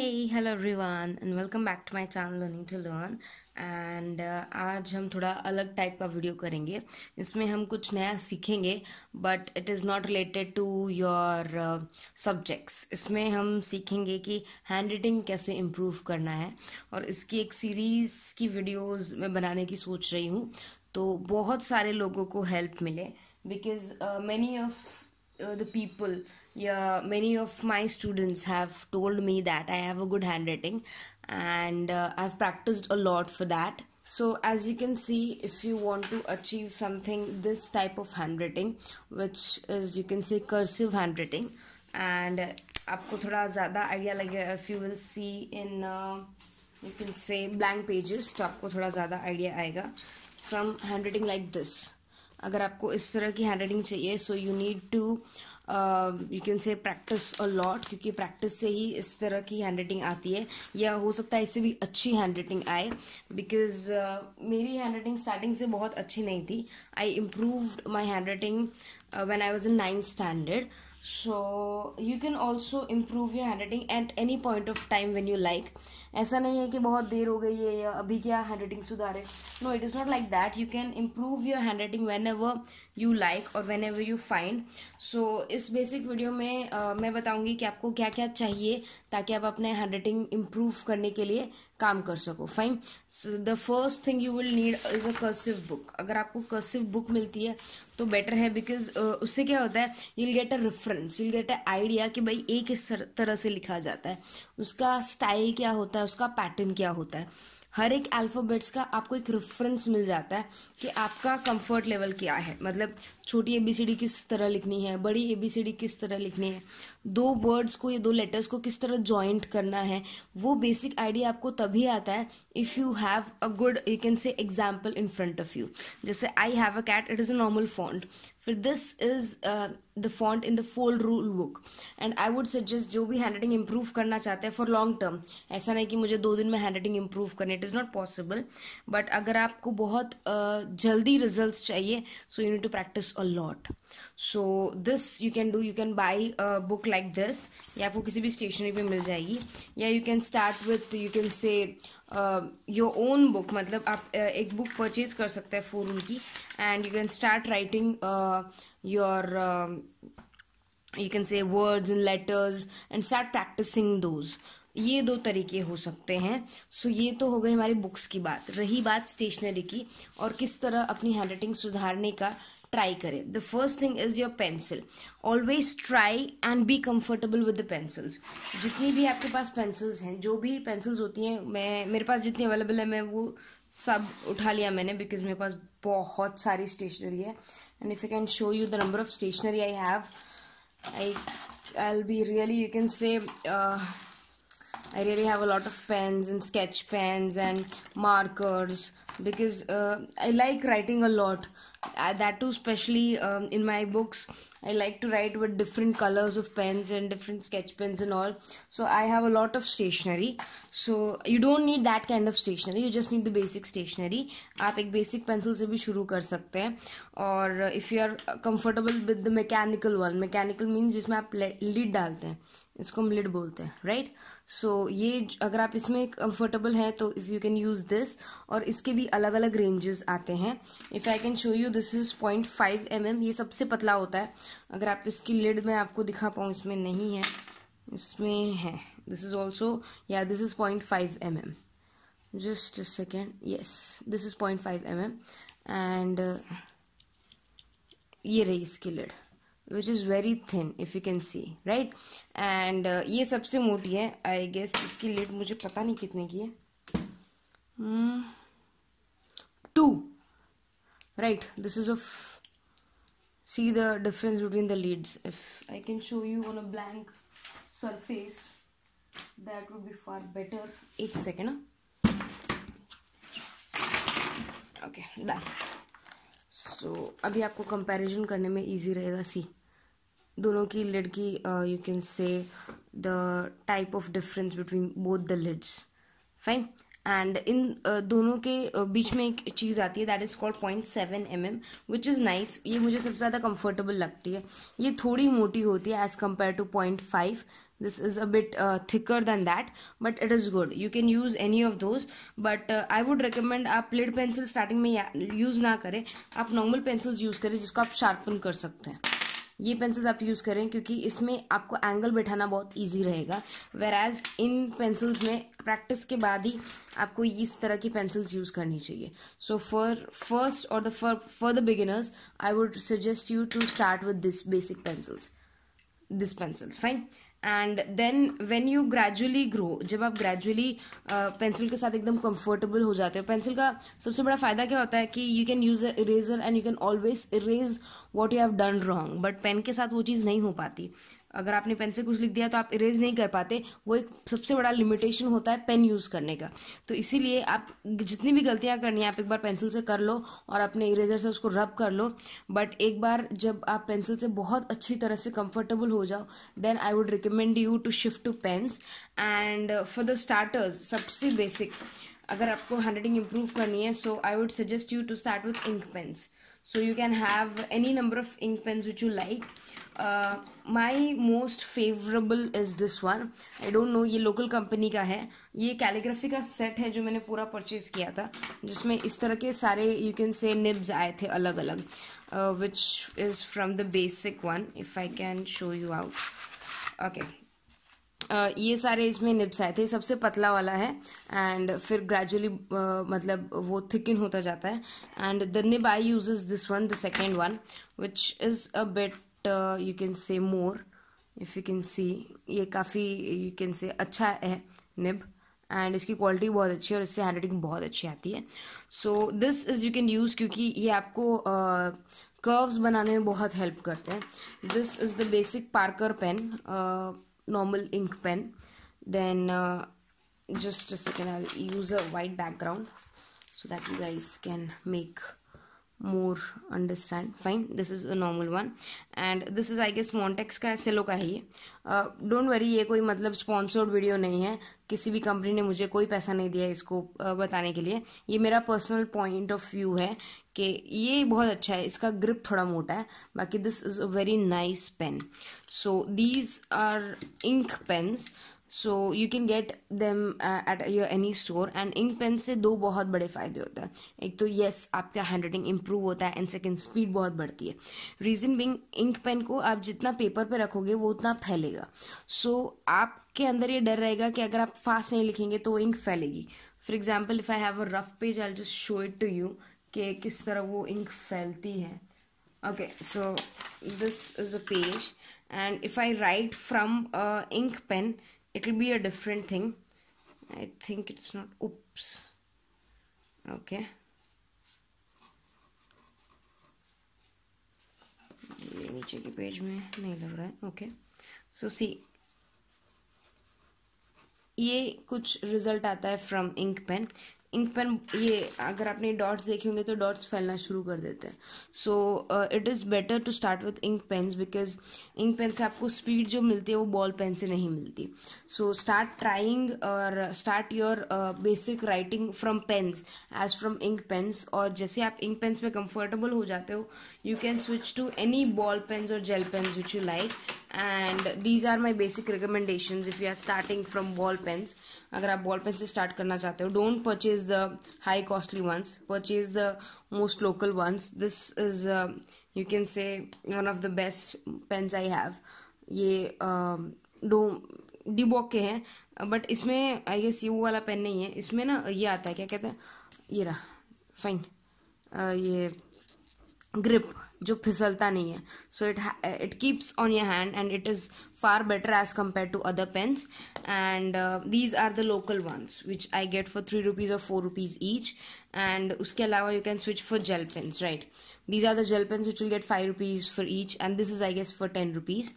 Hey, hello everyone and welcome back to my channel Learning to Learn. And आज हम थोड़ा अलग type का वीडियो करेंगे इसमें हम कुछ नया सीखेंगे but it is not related to your subjects इसमें हम सीखेंगे कि हैंड राइटिंग कैसे इम्प्रूव करना है और इसकी एक सीरीज़ की वीडियोस मैं बनाने की सोच रही हूँ तो बहुत सारे लोगों को हेल्प मिले because many of the people yeah, many of my students have told me that I have a good handwriting and uh, I've practiced a lot for that. So as you can see, if you want to achieve something, this type of handwriting, which is you can say cursive handwriting, and आपको थोड़ा ज़्यादा idea लगेगा if you will see in uh, you can say blank pages तो आपको थोड़ा ज़्यादा idea आएगा some handwriting like this अगर आपको इस तरह की हैंडराइटिंग चाहिए so you need to you can say practice a lot क्योंकि प्रैक्टिस से ही इस तरह की हैंड राइटिंग आती है। या हो सकता है इससे भी अच्छी हैंडराइटिंग आए बिकॉज़ uh, मेरी हैंडराइटिंग स्टार्टिंग से बहुत अच्छी नहीं थी। I improved my handwriting when I was in ninth standard so you can also improve your hand writing at any point of time when you like ऐसा नहीं है कि बहुत देर हो गई है या अभी क्या हैंड राइटिंग सुधारे। No it is not like that you can improve your hand writing whenever you like और whenever you find so इस बेसिक वीडियो में uh, मैं बताऊँगी कि आपको क्या क्या चाहिए ताकि आप अपने हैंड राइटिंग इम्प्रूव करने के लिए काम कर सको। Fine the first thing you will need is a cursive book अगर आपको कर्सिव बुक मिलती है तो बेटर है बिकॉज़ uh, उससे क्या होता है? You'll get a reference you'll get a idea कि भाई एक किस तरह से लिखा जाता है। उसका स्टाइल क्या होता है? उसका पैटर्न क्या होता है? हर एक अल्फ़ाबेट्स का आपको एक रेफरेंस मिल जाता है कि आपका कंफर्ट लेवल क्या है। मतलब छोटी एबीसीडी किस तरह लिखनी है, बड़ी एबीसीडी किस तरह लिखनी है, दो वर्ड्स को या दो लेटर्स को किस तरह जॉइंट करना है, वो बेसिक आइडिया आपको तभी आता है if you have a good you can say example in front of you जैसे I have a cat it is a normal font फिर this is the font in the four rule book and I would suggest जो भी hand writing improve करना चाहते हैं for long term ऐसा नहीं कि मुझे दो दिन में हैंड राइटिंग इंप्रूव करनी it is not possible but अगर आपको बहुत uh, जल्दी रिज़ल्ट चाहिए so you need to practice a lot so this you can do you can buy a book like this या आपको किसी भी स्टेशनरी पे मिल जाएगी. या you can start with you can say your own book मतलब आप uh, एक बुक परचेज कर सकते हैं फोर की and you can start writing your you can say words and letters and start practicing those ये दो तरीके हो सकते हैं। सो so, ये तो हो गई हमारी बुक्स की बात। रही बात स्टेशनरी की और किस तरह अपनी हैंडराइटिंग सुधारने का ट्राई करें the first thing is your pencil always try and be comfortable with the pencils जितनी भी आपके पास पेंसिल्स हैं, जो भी पेंसिल्स होती हैं, मैं, मेरे पास जितनी अवेलेबल है, मैं वो सब उठा लिया मैंने बिकॉज़ मेरे पास बहुत सारी स्टेशनरी है. And if you can show you the number of stationery I have I I be really you can say I really have a lot of pens and sketch pens and markers because uh, I like writing a lot. Uh, that too, especially um, in my books, I like to write with different colors of pens and different sketch pens and all. So I have a lot of stationery. So you don't need that kind of stationery. You just need the basic stationery. आप एक basic pencil से भी शुरू कर सकते हैं और if you are comfortable with the mechanical one, mechanical means जिसमें आप lead डालते हैं इसको हम लिड बोलते हैं राइट सो so, ये अगर आप इसमें कंफर्टेबल हैं तो if you can use this और इसके भी अलग अलग रेंजेस आते हैं। If I can show you this is point five m m ये सबसे पतला होता है। अगर आप इसकी लिड में आपको दिखा पाऊँ इसमें नहीं है। इसमें है। दिस इज़ ऑल्सो या this is point five m m just second yes this is point five m m and ये रही इसकी lid which is very thin if you can see right and ये सबसे मोटी है आई गेस इसकी late मुझे पता नहीं कितने की है। To write this is of see the difference between the leads if I can show you on a blank surface that would be far better एक सेकेंड ओके डन सो अभी आपको कंपेरिजन करने में ईजी रहेगा सी दोनों की lid की you can say the type of difference between both the lids fine and in दोनों के uh, बीच में एक चीज़ आती है that is called point seven m m which is nice ये मुझे सबसे ज़्यादा कंफर्टेबल लगती है। ये थोड़ी मोटी होती है as compare to point five a bit uh, thicker than that but it is good. You can use any of those but uh, i would recommend आप lead pencil starting में use ना करें। आप normal pencils use करें जिसको आप sharpen कर सकते हैं। ये पेंसिल्स आप यूज़ करें क्योंकि इसमें आपको एंगल बैठाना बहुत इजी रहेगा। वेर एज इन पेंसिल्स में प्रैक्टिस के बाद ही आपको इस तरह की पेंसिल्स यूज़ करनी चाहिए। सो फॉर फ़र्स्ट और the for the beginners I would suggest you to start with this basic pencils this pencils fine and then when you gradually grow जब आप ग्रेजुअली पेंसिल uh, के साथ एकदम comfortable हो जाते हो पेंसिल का सबसे बड़ा फ़ायदा क्या होता है कि you can use a eraser and you can always erase what you have done wrong but pen के साथ वो चीज़ नहीं हो पाती. अगर आपने पेन से कुछ लिख दिया तो आप इरेज नहीं कर पाते। वो एक सबसे बड़ा लिमिटेशन होता है पेन यूज़ करने का। तो इसीलिए आप जितनी भी गलतियाँ करनी है, आप एक बार पेंसिल से कर लो और अपने इरेजर से उसको रब कर लो। बट एक बार जब आप पेंसिल से बहुत अच्छी तरह से कंफर्टेबल हो जाओ then I would recommend you to shift to pens and for the starters सबसे बेसिक अगर आपको हैंड राइटिंग इम्प्रूव करनी है so I would suggest you to start with ink pens so you can have any number of ink pens which you like uh, most favourable is this one I don't know ये local company का है. ये calligraphy का set है जो मैंने पूरा purchase किया था जिसमें इस तरह के सारे यू कैन से निब्स आए थे अलग अलग which is from the basic one if I can show you out okay ये सारे इसमें निब्स आए थे सबसे पतला वाला है एंड फिर ग्रेजुअली मतलब वो थिकन होता जाता है and the nib I use this one the second one which is a bet you can say more if you can see ये काफ़ी यू कैन से अच्छा है निब एंड इसकी क्वालिटी बहुत अच्छी है और इससे हैंड बहुत अच्छी आती है। So this is you can use क्योंकि ये आपको कर्व्स uh, बनाने में बहुत हेल्प करते हैं। This is the basic Parker pen normal ink pen then uh, just a second I'll use a white background so that you guys can make more understand fine this is a normal one and this is I guess Montex का सेलो का है uh, worry ये कोई मतलब sponsored video नहीं है किसी भी कंपनी ने मुझे कोई पैसा नहीं दिया इसको uh, बताने के लिए ये मेरा पर्सनल पॉइंट ऑफ़ व्यू है कि ये बहुत अच्छा है इसका ग्रिप थोड़ा मोटा है बाकी this is a very nice pen so these are ink pens so you can get them at your any store and ink pen से दो बहुत बड़े फ़ायदे होते हैं। एक तो येस yes, आपका हैंड राइटिंग इम्प्रूव होता है एंड सेकेंड स्पीड बहुत बढ़ती है। रीज़न बिंग इंक पेन को आप जितना पेपर पे रखोगे वो उतना फैलेगा। सो so, आपके अंदर ये डर रहेगा कि अगर आप फास्ट नहीं लिखेंगे तो वो इंक फैलेगी। For example if I have a rough page I just show it to you कि किस तरह वो इंक फैलती है। Okay so this is a page and if I write from a ink pen it will be a different thing I think it's not oops okay नीचे के page में नहीं लग रहा है। ओके सो सी ये कुछ रिज़ल्ट आता है from ink pen ink pen ये अगर आपने डॉट्स देखे होंगे तो डॉट्स फैलना शुरू कर देते हैं। So it is better to start with ink pens because ink pen से आपको स्पीड जो मिलती है वो बॉल पेन से नहीं मिलती। सो स्टार्ट ट्राइंग और start your basic writing from pens as from ink pens और जैसे आप इंक पेन्स में कंफर्टेबल हो जाते हो you can switch to any ball pens और gel pens which you like and these are my basic recommendation if you are starting from ball pens अगर आप बॉल पेन से स्टार्ट करना चाहते हो don't purchase the high costly ones purchase the most local ones this is you can say one of the best pens I have ये डो डीबॉक के हैं बट इसमें आई गेस ये वो वाला पेन नहीं है. इसमें ना ये आता है क्या कहते हैं? ये रहा फाइन uh, ये ग्रिप जो फिसलता नहीं है। So it it keeps on your hand and it is far better as compare to other pens and these are the local ones which I get for three rupees और four rupees each and उसके अलावा you can switch for gel pens right these are the gel pens which will get five rupees for each and this is I guess for ten rupees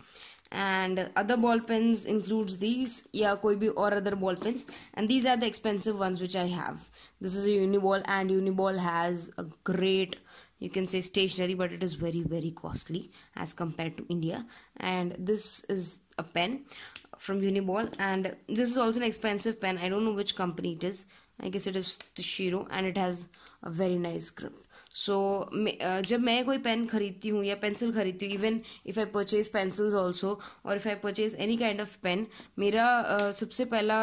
and other ball pens includes these या कोई भी और other ball pens and these are the expensive ones which I have this is a Uniball and Uniball has a great you can say stationery but it is very very costly as compared to India and this is a pen from Uniball and this is also an expensive pen I don't know which company it is I guess it is Shiro and it has a very nice grip so जब मैं कोई pen खरीदती हूँ या pencil खरीदती हूँ even if I purchase pencils also और if I purchase any kind of pen मेरा uh, सबसे पहला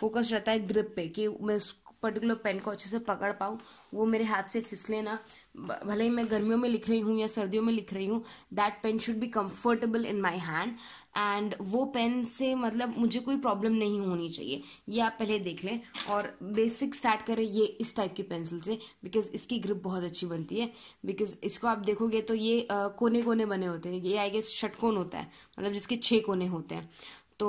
फोकस uh, रहता है ग्रिप पे कि मैं पर्टिकुलर पेन को अच्छे से पकड़ पाऊँ, वो मेरे हाथ से फिसले ना भले ही मैं गर्मियों में लिख रही हूँ या सर्दियों में लिख रही हूँ that pen should be comfortable in my hand and वो पेन से मतलब मुझे कोई प्रॉब्लम नहीं होनी चाहिए। ये आप पहले देख लें और बेसिक स्टार्ट करें ये इस टाइप की पेंसिल से बिकॉज़ इसकी ग्रिप बहुत अच्छी बनती है। बिकॉज़ इसको आप देखोगे तो ये कोने कोने बने होते हैं। ये आई गेस षटकोन होता है मतलब जिसके छः कोने होते हैं। तो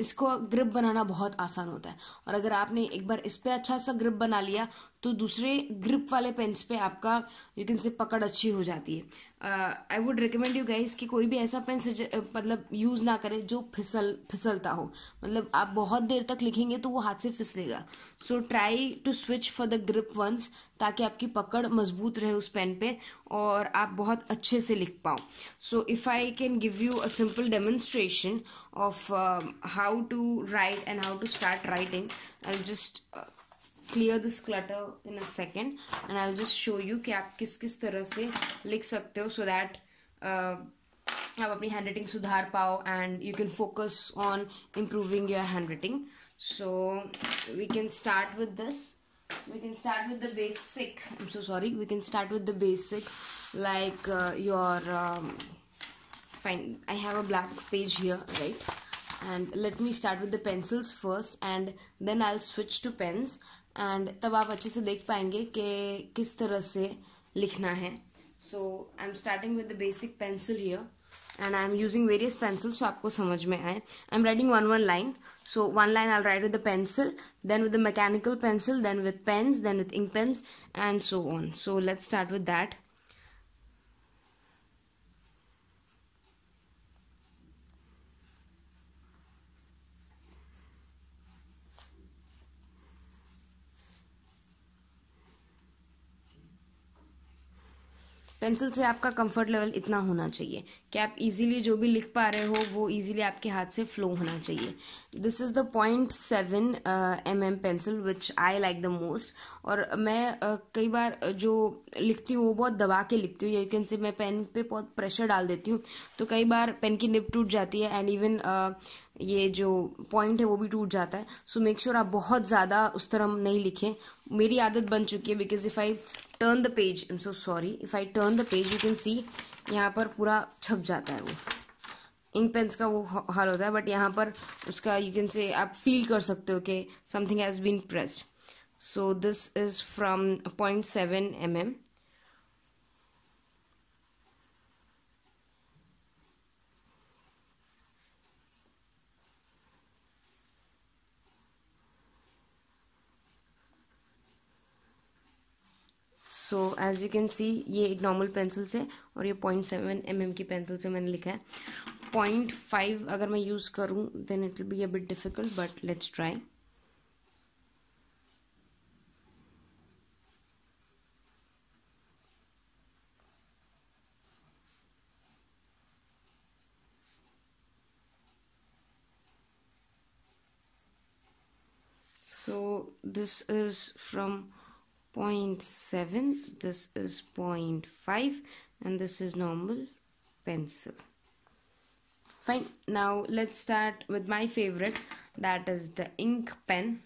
इसको ग्रिप बनाना बहुत आसान होता है। और अगर आपने एक बार इस पर अच्छा सा ग्रिप बना लिया तो दूसरे ग्रिप वाले पेन्स पे आपका यू कैन से पकड़ अच्छी हो जाती है। I would recommend you guys कि कोई भी ऐसा पेन मतलब यूज़ ना करें जो फिसल, फिसलता हो। मतलब आप बहुत देर तक लिखेंगे तो वो हाथ से फिसलेगा। So try to switch for the grip ones ताकि आपकी पकड़ मज़बूत रहे उस पेन पे और आप बहुत अच्छे से लिख पाओ। So if I can give you a simple demonstration of how to write and how to start writing I'll just uh, clear this clutter in a second and I'll just show you कि आप किस किस तरह से लिख सकते हो so that uh, आप अपनी हैंडराइटिंग सुधार पाओ and you can focus on improving your handwriting so we can start with this we can start with the basic i'm so sorry we can start with the basic like uh, your um, fine i have a black page here right and let me start with the pencils first and then I'll switch to pens And तब आप अच्छे से देख पाएँगे कि किस तरह से लिखना है। So I am starting with the basic pencil here and I am using various pencil so आपको समझ में आए। I am writing one one line so one line I write with the pencil then with the mechanical pencil then with pens then with ink pens and so on so let's start with that pencil से आपका comfort level इतना होना चाहिए कि आप easily जो भी लिख पा रहे हो वो इजीली आपके हाथ से फ्लो होना चाहिए। This is the point seven m m pencil which I like the most और मैं uh, कई बार जो लिखती हूँ वो बहुत दबा के लिखती हूँ। यू कैन से मैं पेन पे बहुत प्रेशर डाल देती हूँ। तो कई बार पेन की निप टूट जाती है एंड इवन ये जो पॉइंट है वो भी टूट जाता है। सो मेक श्योर आप बहुत ज़्यादा उस तरह नहीं लिखें। मेरी आदत बन चुकी है because if I turn the page I am so sorry if I turn the page you can see यहाँ पर पूरा छप जाता है वो। इंक पेंस का वो हाल होता है बट यहाँ पर उसका यू कैन से आप फील कर सकते हो कि something has been pressed so this is from point seven m m so as you can see ये एक नॉर्मल पेंसिल से और ये पॉइंट सेवन एम एम की पेंसिल से मैंने लिखा है। पॉइंट फाइव अगर मैं यूज़ करूँ then it will be a bit difficult but let's try so, this is from 0.7 this is 0.5 and this is normal pencil fine now let's start with my favorite that is the ink pen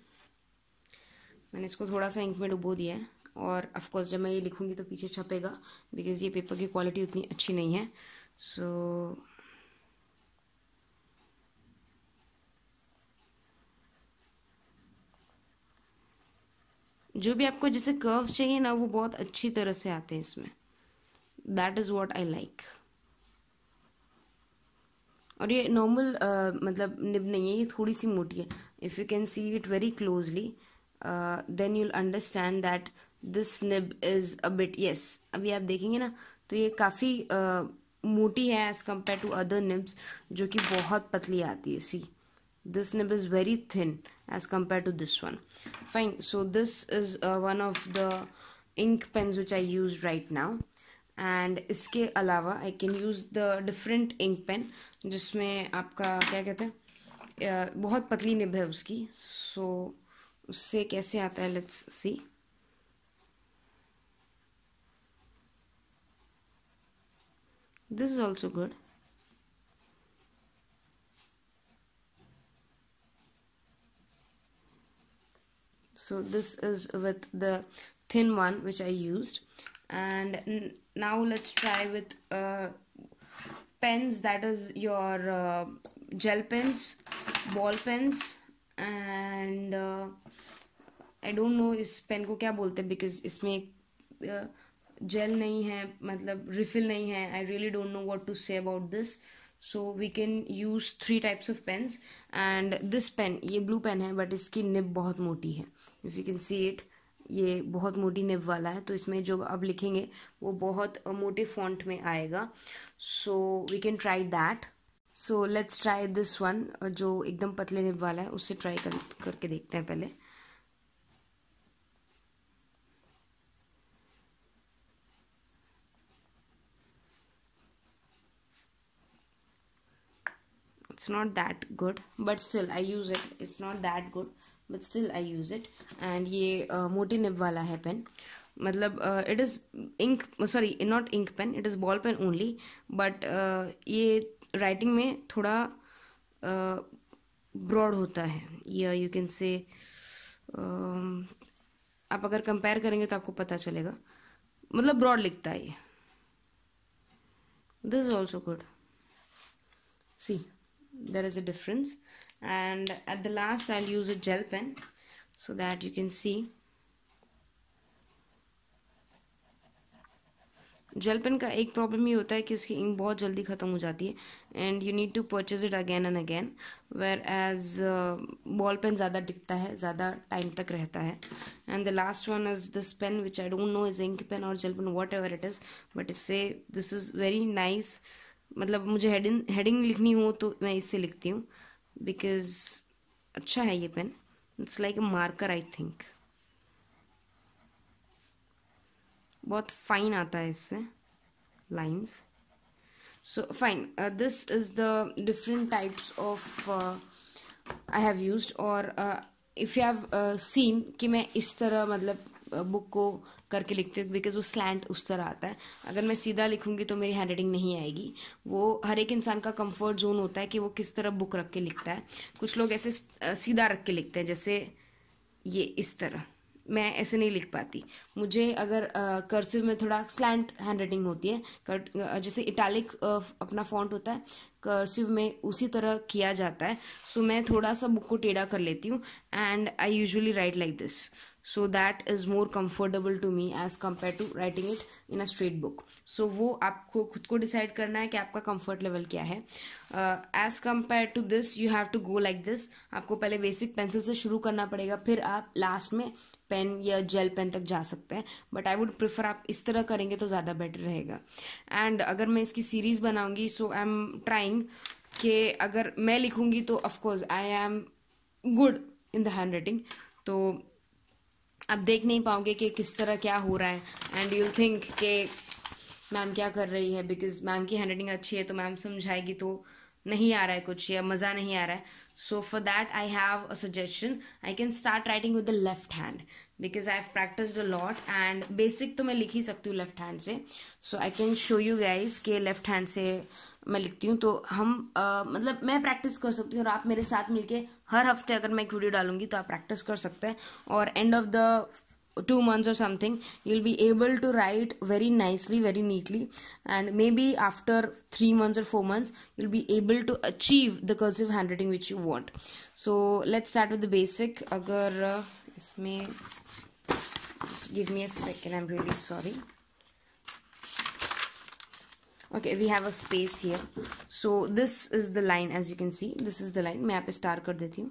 मैंने इसको थोड़ा सा ink में डुबो दिया है और of course जब मैं ये लिखूँगी तो पीछे छपेगा बिकॉज़ ये पेपर की क्वालिटी उतनी अच्छी नहीं है सो so, जो भी आपको जैसे कर्व चाहिए ना वो बहुत अच्छी तरह से आते हैं इसमें। That is what I like और ये नॉर्मल uh, मतलब निब नहीं है ये थोड़ी सी मोटी है। If you can see it very closely then you'll understand that this nib is a bit yes अभी आप देखेंगे ना तो ये काफ़ी uh, मोटी है as compared to other nibs जो कि बहुत पतली आती है see this nib is very thin as compared to this one fine so this is uh, one of the ink pens which I use right now and iske alawa i can use the different ink pen jisme aapka kya kehte hain bahut patli nib hai uski so, usse kaise aata hai let's see this is also good so this is with the thin one which I used and now let's try with uh, pens that is your uh, gel pens ball pens and uh, I don't know इस pen को क्या बोलते हैं because इसमें jail uh, नहीं है मतलब refill नहीं है I really don't know what to say about this so we can use three types of pens and this pen ये ब्लू पेन है बट इसकी निब बहुत मोटी है। If you can see it ये बहुत मोटी निब वाला है तो इसमें जो अब लिखेंगे, वो बहुत मोटे फॉन्ट में आएगा। So we can try that so let's try this one जो एकदम पतले निब वाला है, उससे ट्राई कर, करके देखते हैं पहले। It's not that good, but still, I use it. It's not that good, but still, I use it. And ये मोटी निब वाला है पेन मतलब it is ink sorry not ink pen it is ball pen only but ये writing में थोड़ा broad होता है. या यू कैन से आप अगर कंपेयर करेंगे तो आपको पता चलेगा. मतलब ब्रॉड लिखता है ये. This is also good see there is a difference. And at the last, I'll use a gel pen so that you can see. Gel pen का एक प्रॉब्लम ये होता है कि उसकी इंक बहुत जल्दी ख़त्म हो जाती है। And you need to purchase it again and again whereas ball pen ज़्यादा टिकता है, ज़्यादा टाइम तक रहता है। And the last one is this pen which I don't know is ink pen और gel pen whatever it is but इससे this is very nice मतलब मुझे हेडिंग हेडिंग लिखनी हो तो मैं इससे लिखती हूँ बिकॉज़ अच्छा है ये pen it's like a marker I think बहुत फाइन आता है इससे lines so fine this is the different types of I have used और इफ़ यू हैव सीन कि मैं इस तरह मतलब बुक को करके लिखती हूँ बिकॉज़ वो स्लैंट उस तरह आता है। अगर मैं सीधा लिखूँगी तो मेरी हैंड राइटिंग नहीं आएगी। वो हर एक इंसान का कंफर्ट जोन होता है कि वो किस तरह बुक रख के लिखता है। कुछ लोग ऐसे सीधा रख के लिखते हैं, जैसे ये इस तरह। मैं ऐसे नहीं लिख पाती। मुझे अगर कर्सिव में थोड़ा स्लैंट हैंड राइटिंग होती है जैसे इटालिक अपना फॉन्ट होता है कर्सिव में उसी तरह किया जाता है। सो मैं थोड़ा सा बुक को टेढ़ा कर लेती हूँ and I usually write like this so that is more comfortable to me as compared to writing it in a straight book सो वो आपको खुद को डिसाइड करना है कि आपका कंफर्ट लेवल क्या है। As compared to this you have to go like this आपको पहले बेसिक पेंसिल से शुरू करना पड़ेगा, फिर आप लास्ट में पेन या जेल पेन तक जा सकते हैं। बट आई वुड प्रिफर आप इस तरह करेंगे तो ज़्यादा बेटर रहेगा। एंड अगर मैं इसकी सीरीज़ बनाऊँगी सो आई एम ट्राइंग कि अगर मैं लिखूँगी तो of course I am good in the hand writing तो आप देख नहीं पाओगे कि किस तरह क्या हो रहा है। एंड यूल थिंक कि मैम क्या कर रही है बिकॉज़ मैम की हैंड राइटिंग अच्छी है तो मैम समझाएगी तो नहीं आ रहा है कुछ, या मज़ा नहीं आ रहा है। So for that I have a suggestion I can start writing with the left hand because I have practice a lot and basic तो मैं लिख ही सकती हूँ लेफ़्ट हैंड से। So I can show you guys के left hand से मैं लिखती हूँ तो हम आ, मतलब मैं प्रैक्टिस कर सकती हूँ और आप मेरे साथ मिलके हर हफ़्ते अगर मैं एक वीडियो डालूँगी तो आप प्रैक्टिस कर सकते हैं और end of the two months और something you will be able to write very nicely very neatly and maybe after three months और four months you will be able to achieve the cursive hand writing which you want so let's start with the basic अगर इसमें give me a second I am really sorry okay we have a space here. So this is the line as you can see. This is the line. मैं यहाँ पे star कर देती हूँ.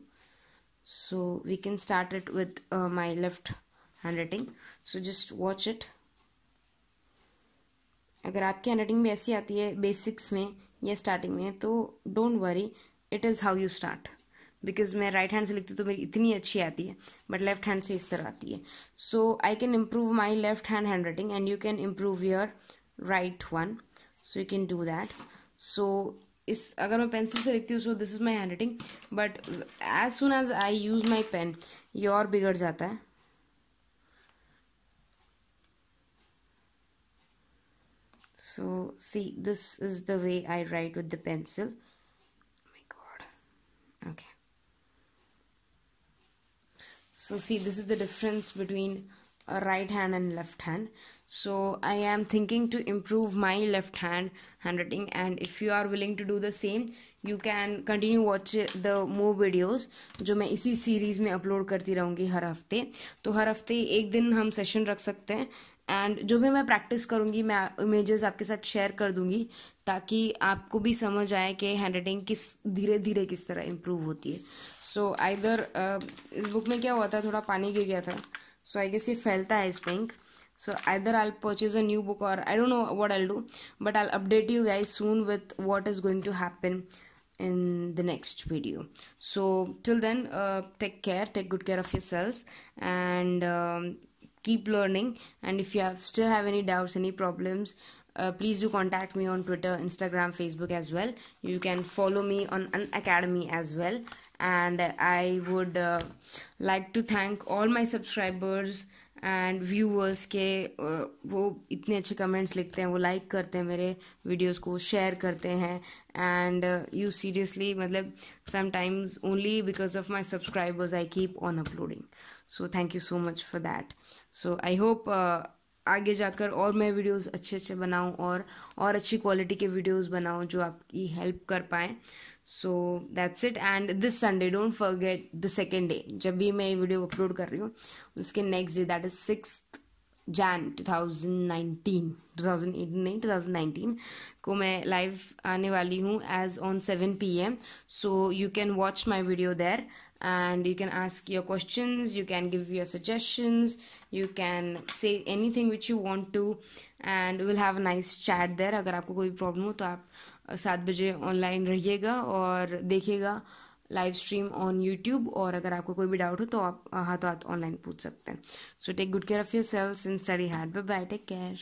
So we can start it with uh, my left handwriting. So just watch it. अगर आपकी hand writing भी ऐसी आती है बेसिक्स में या स्टार्टिंग में तो don't worry it is how you start because मैं राइट हैंड से लिखती तो मेरी इतनी अच्छी आती है बट लेफ़्ट हैंड से इस तरह आती है. So I can improve my left hand hand writing and you can improve your right one so you can do that so इस, अगर मैं पेंसिल से लिखती हूँ so this is my hand writing but as soon as I use my pen ये और बिगड़ जाता है। So see this is the way I write with the pencil okay so see this is the difference between right hand and left hand. So I am thinking to improve my left hand handwriting. And if you are willing to do the same you can continue watch the more videos जो मैं इसी series में upload करती रहूँगी हर हफ़्ते। तो हर हफ़्ते एक दिन हम सेशन रख सकते हैं। एंड जो भी मैं प्रैक्टिस करूँगी मैं इमेजेस आपके साथ शेयर कर दूँगी ताकि आपको भी समझ आए कि हैंड राइटिंग किस धीरे धीरे किस तरह इम्प्रूव होती है। सो so, आइधर uh, इस बुक में क्या हुआ था? थोड़ा पानी गिर गया था। so i guess he felt the ice pink so either i'll purchase a new book or i don't know what i'll do but i'll update you guys soon with what is going to happen in the next video. So till then uh, take care take good care of yourselves and um, keep learning. And if you have still have any doubts any problems uh, please do contact me on twitter instagram facebook as well. You can follow me on an academy as well. And i would uh, like to thank all my subscribers and viewers के वो इतने अच्छे comments लिखते हैं वो like करते हैं मेरे वीडियोस को शेयर करते हैं एंड यू सीरियसली मतलब sometimes only because of my subscribers I keep on uploading so thank you so much for that so I hope आगे जाकर और मैं वीडियोस अच्छे अच्छे बनाऊँ और और अच्छी क्वालिटी के वीडियोस बनाऊँ जो आपकी हेल्प कर पाएँ। So that's it and this Sunday don't forget the second day जब भी मैं ये वीडियो अपलोड कर रही हूँ, उसके next day that is six Jan 2019 2018 नहीं 2019 को मैं लाइव आने वाली हूँ as on 7 P M so you can watch my video there and you can ask your questions, you can give your suggestions, you can say anything which you want to, and we'll have a nice chat there. अगर आपको कोई problem हो तो आप सात बजे online रहिएगा और देखिएगा लाइव स्ट्रीम ऑन यूट्यूब और अगर आपको कोई भी डाउट हो तो आप हाथों हाथ ऑनलाइन पूछ सकते हैं। So take good care of your selves in study hard bye bye take care